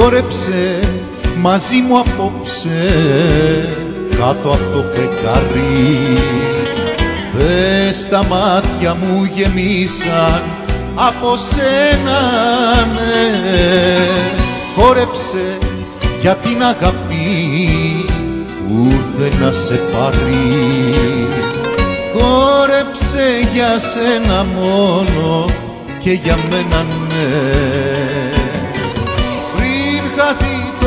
Χόρεψε μαζί μου απόψε κάτω από το φεγγάρι. Πες τα μάτια μου γεμίσαν από σένα ναι. Χόρεψε για την αγάπη που ήρθε να σε πάρει. Χόρεψε για σένα μόνο και για μένα ναι. Πριν χαθεί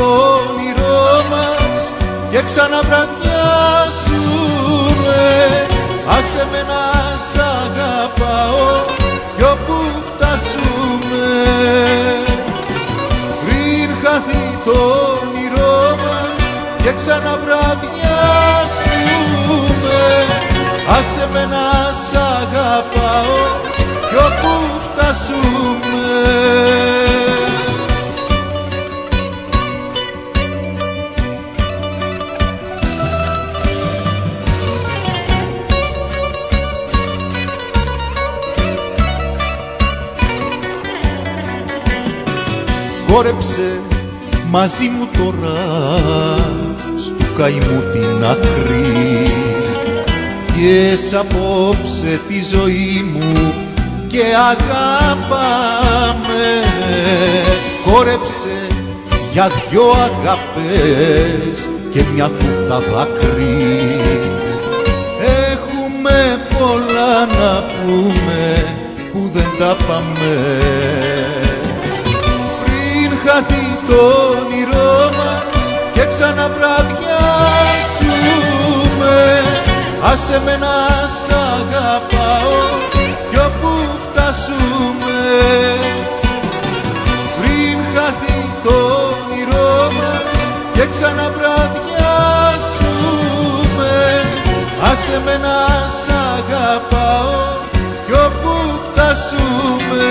το όνειρό μας και ξαναβραδιάσουμε άσε με να σ' αγαπάω κι όπου φτάσουμε. Πριν χαθεί το όνειρό μας και ξαναβραδιάσουμε άσε με να σ' αγαπάω κι όπου φτάσουμε Χόρεψε μαζί μου τώρα στου καημού την άκρη. Και σ' απόψε τη ζωή μου και αγάπαμε. Χόρεψε για δυο αγάπες και μια κούφτα δάκρυ. Έχουμε πολλά να πούμε το όνειρό μας και ξαναβραδιάσουμε. Άσε με να σ' αγαπάω κι όπου φτάσουμε. Πριν χαθεί το όνειρό μας και ξαναβραδιάσουμε. Άσε με να σ' αγαπάω κι όπου φτάσουμε